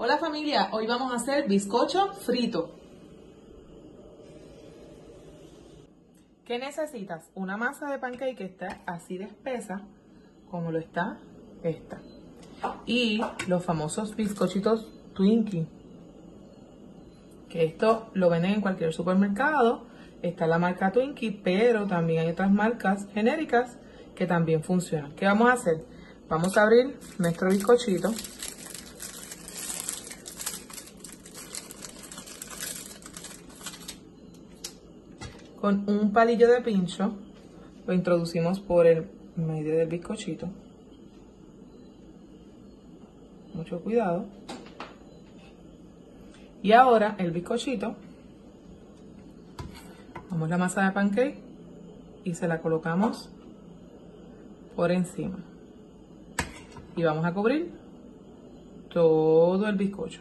Hola familia, hoy vamos a hacer bizcocho frito. ¿Qué necesitas? Una masa de pancake que está así de espesa, como lo está esta. Y los famosos bizcochitos Twinkie. Que esto lo venden en cualquier supermercado. Está la marca Twinkie, pero también hay otras marcas genéricas que también funcionan. ¿Qué vamos a hacer? Vamos a abrir nuestro bizcochito. Con un palillo de pincho lo introducimos por el medio del bizcochito. Mucho cuidado. Y ahora el bizcochito, vamos la masa de pancake y se la colocamos por encima. Y vamos a cubrir todo el bizcocho.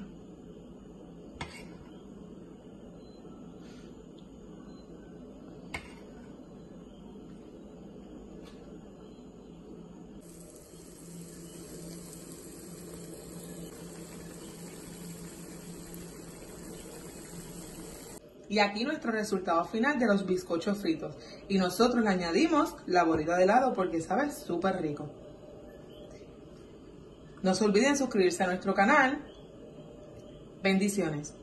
Y aquí nuestro resultado final de los bizcochos fritos. Y nosotros le añadimos la bolita de helado porque sabe súper rico. No se olviden suscribirse a nuestro canal. Bendiciones.